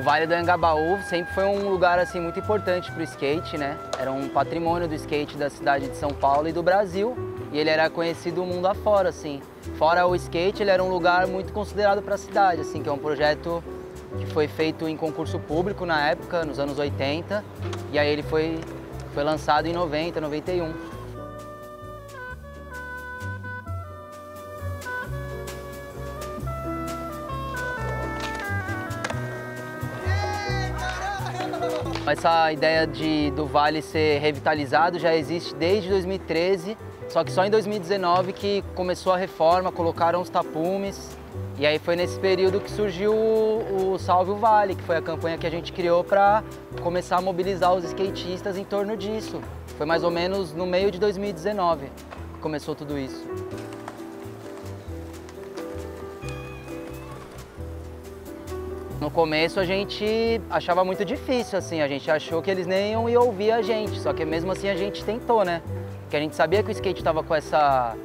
Vale do Angabaú sempre foi um lugar assim muito importante para o skate, né? Era um patrimônio do skate da cidade de São Paulo e do Brasil. E ele era conhecido o mundo afora, assim. Fora o skate, ele era um lugar muito considerado para a cidade, assim, que é um projeto que foi feito em concurso público na época, nos anos 80. E aí ele foi, foi lançado em 90, 91. Essa ideia de, do Vale ser revitalizado já existe desde 2013, só que só em 2019 que começou a reforma, colocaram os tapumes, e aí foi nesse período que surgiu o, o Salve o Vale, que foi a campanha que a gente criou para começar a mobilizar os skatistas em torno disso. Foi mais ou menos no meio de 2019 que começou tudo isso. No começo a gente achava muito difícil, assim, a gente achou que eles nem iam ouvir a gente, só que mesmo assim a gente tentou, né? Porque a gente sabia que o skate estava com essa,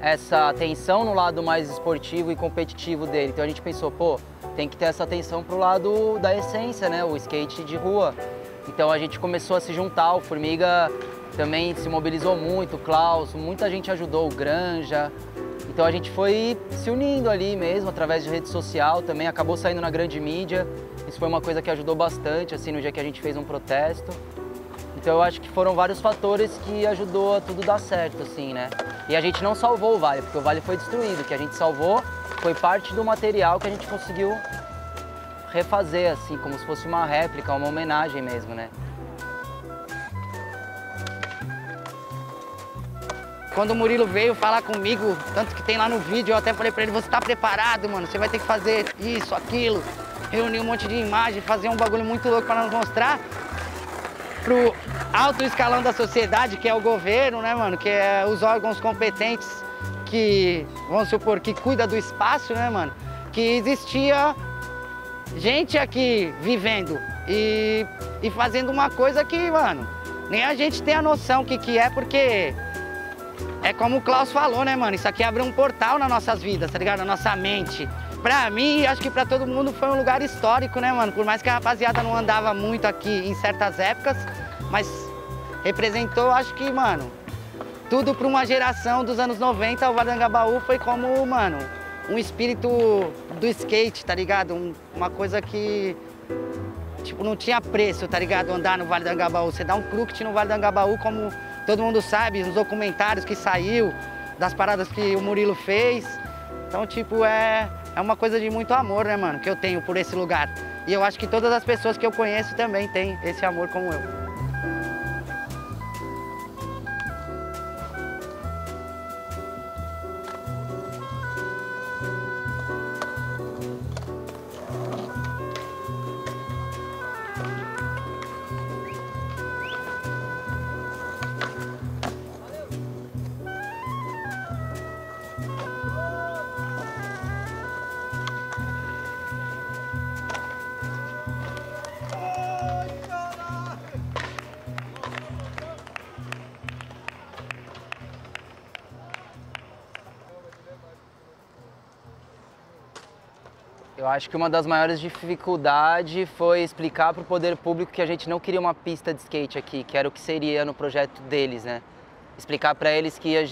essa atenção no lado mais esportivo e competitivo dele, então a gente pensou, pô, tem que ter essa atenção pro lado da essência, né? O skate de rua. Então a gente começou a se juntar, o Formiga também se mobilizou muito, o Klaus, muita gente ajudou, o Granja, então a gente foi se unindo ali mesmo, através de rede social também, acabou saindo na grande mídia. Isso foi uma coisa que ajudou bastante, assim, no dia que a gente fez um protesto. Então eu acho que foram vários fatores que ajudou a tudo dar certo, assim, né? E a gente não salvou o Vale, porque o Vale foi destruído. O que a gente salvou foi parte do material que a gente conseguiu refazer, assim, como se fosse uma réplica, uma homenagem mesmo, né? Quando o Murilo veio falar comigo, tanto que tem lá no vídeo, eu até falei pra ele, você tá preparado, mano? Você vai ter que fazer isso, aquilo. Reunir um monte de imagens, fazer um bagulho muito louco para nos mostrar pro alto escalão da sociedade, que é o governo, né, mano? Que é os órgãos competentes que, vamos supor, que cuida do espaço, né, mano? Que existia gente aqui vivendo e, e fazendo uma coisa que, mano, nem a gente tem a noção que que é, porque é como o Klaus falou, né, mano? Isso aqui abre um portal nas nossas vidas, tá ligado? Na nossa mente. Pra mim, acho que pra todo mundo foi um lugar histórico, né, mano? Por mais que a rapaziada não andava muito aqui em certas épocas, mas representou, acho que, mano, tudo pra uma geração dos anos 90, o Vale do Angabaú foi como, mano, um espírito do skate, tá ligado? Um, uma coisa que, tipo, não tinha preço, tá ligado? Andar no Vale do Angabaú. Você dá um crooked no Vale do Angabaú como todo mundo sabe, os documentários que saiu, das paradas que o Murilo fez. Então, tipo, é, é uma coisa de muito amor, né, mano, que eu tenho por esse lugar. E eu acho que todas as pessoas que eu conheço também têm esse amor como eu. Eu acho que uma das maiores dificuldades foi explicar para o poder público que a gente não queria uma pista de skate aqui, que era o que seria no projeto deles, né? Explicar para eles que a,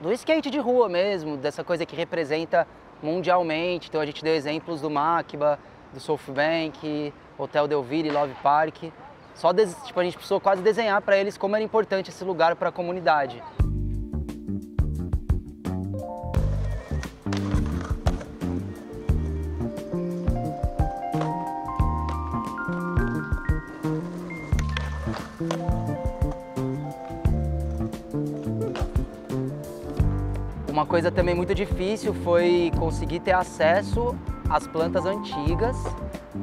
do skate de rua mesmo, dessa coisa que representa mundialmente. Então a gente deu exemplos do Macba, do Softbank, Hotel Delville, Love Park. Só tipo, a gente precisou quase desenhar para eles como era importante esse lugar para a comunidade. Uma coisa também muito difícil foi conseguir ter acesso às plantas antigas,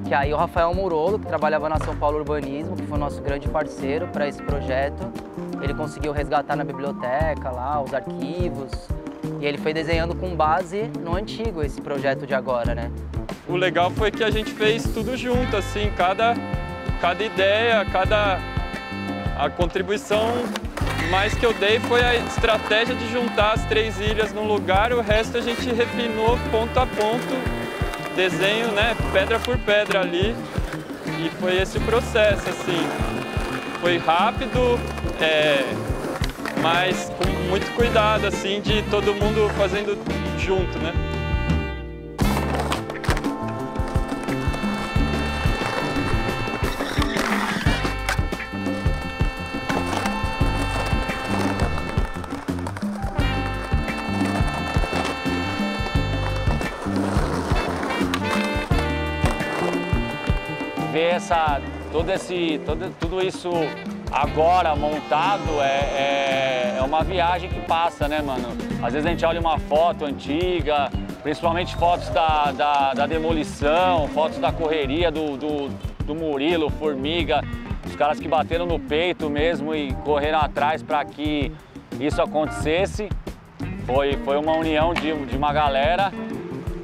que aí o Rafael Murolo, que trabalhava na São Paulo Urbanismo, que foi nosso grande parceiro para esse projeto, ele conseguiu resgatar na biblioteca lá, os arquivos, e ele foi desenhando com base no antigo esse projeto de agora, né? O legal foi que a gente fez tudo junto, assim, cada, cada ideia, cada a contribuição mais que eu dei foi a estratégia de juntar as três ilhas num lugar, o resto a gente refinou ponto a ponto, desenho, né, pedra por pedra ali. e foi esse processo, assim. Foi rápido, é, mas com muito cuidado, assim, de todo mundo fazendo junto, né? Essa, todo esse, todo, tudo isso agora montado é, é, é, uma viagem que passa, né, mano? Às vezes a gente olha uma foto antiga, principalmente fotos da, da, da demolição, fotos da correria do, do, do Murilo, Formiga, os caras que bateram no peito mesmo e correram atrás para que isso acontecesse. Foi, foi uma união de, de uma galera.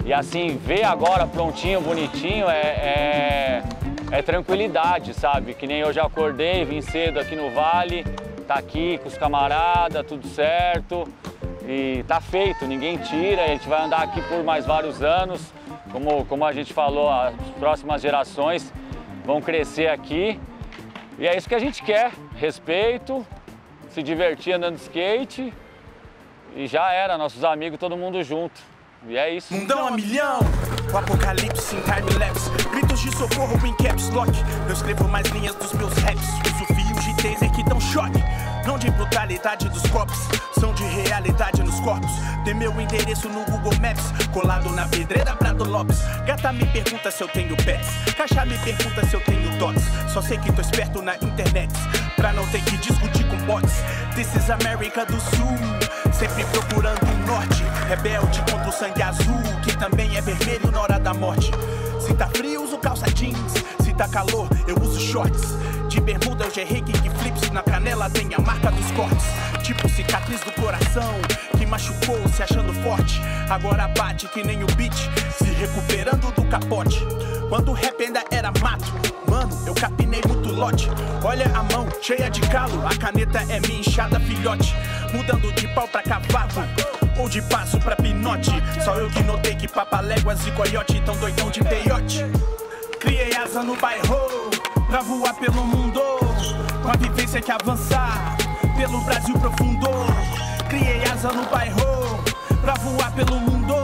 E assim, ver agora prontinho, bonitinho, é, é é tranquilidade, sabe? Que nem eu já acordei, vim cedo aqui no Vale, tá aqui com os camaradas, tudo certo. E tá feito, ninguém tira, a gente vai andar aqui por mais vários anos. Como, como a gente falou, as próximas gerações vão crescer aqui. E é isso que a gente quer, respeito, se divertir andando de skate. E já era, nossos amigos, todo mundo junto. E é isso. Mundão a milhão! O apocalipse em time-lapse Gritos de socorro em caps lock. Eu escrevo mais linhas dos meus raps. Uso fios de taser que dão choque Não de brutalidade dos cops São de realidade nos corpos. Tem meu endereço no Google Maps Colado na pedreira Prado Lopes. Gata me pergunta se eu tenho pets Caixa me pergunta se eu tenho dots. Só sei que tô esperto na internet Pra não ter que discutir com bots. This is América do Sul Sempre procurando o norte. Rebelde contra o sangue azul Que também é vermelho na hora da morte. Se tá frio, uso calça jeans. Se tá calor, eu uso shorts De bermuda eu gerrei kickflips Na canela tem a marca dos cortes. Tipo cicatriz do coração Que machucou se achando forte. Agora bate que nem o beat Se recuperando do capote. Quando o rap ainda era mato Mano, eu capinei muito lote. Olha a mão, cheia de calo A caneta é minha enxada filhote. Mudando de pau pra cavalo ou de passo pra pinote. Só eu que notei que papaléguas e coiote Tão doidão de peiote. Criei asa no bairro Pra voar pelo mundo Com a vivência que avançar Pelo Brasil profundo Criei asa no bairro Pra voar pelo mundo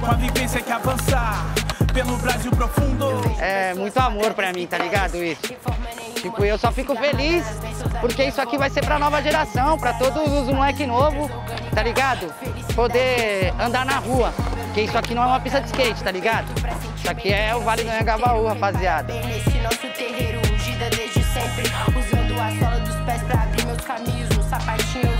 Com a vivência que avançar Pelo Brasil profundo É muito amor pra mim, tá ligado isso? Tipo, eu só fico feliz porque isso aqui vai ser pra nova geração, pra todos os moleque novo, tá ligado? Poder andar na rua, porque isso aqui não é uma pista de skate, tá ligado? Isso aqui é o Vale do Anhangabaú, rapaziada. Nosso terreiro, ungida desde sempre Usando a sola dos pés pra abrir meus caminhos No sapatinho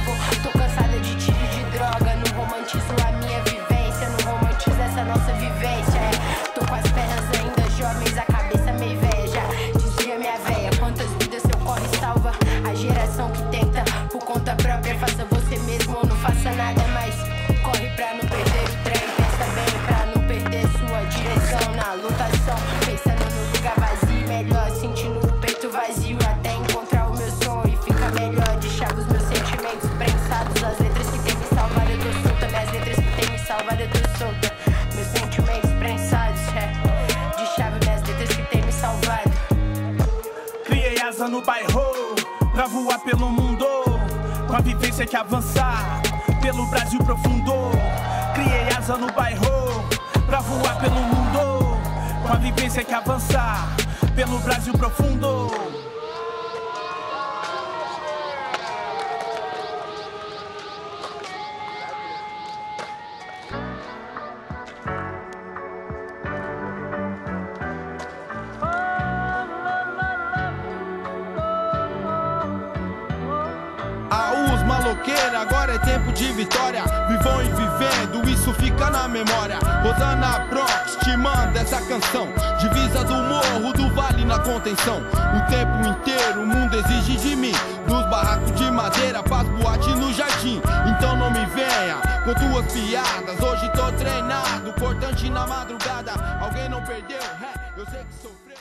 no bairro Pra voar pelo mundo Com a vivência que avançar Pelo Brasil profundo. Criei asa no bairro Pra voar pelo mundo Com a vivência que avançar Pelo Brasil profundo tempo de vitória. Vivam e vivendo, isso fica na memória. Rosana Bronx te manda essa canção. Divisa do morro, do vale na contenção. O tempo inteiro o mundo exige de mim. Dos barracos de madeira, pras boate no jardim. Então não me venha com tuas piadas. Hoje tô treinado, cortante na madrugada. Alguém não perdeu? É, eu sei que sofreu.